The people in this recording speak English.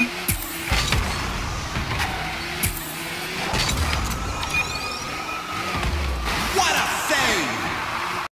you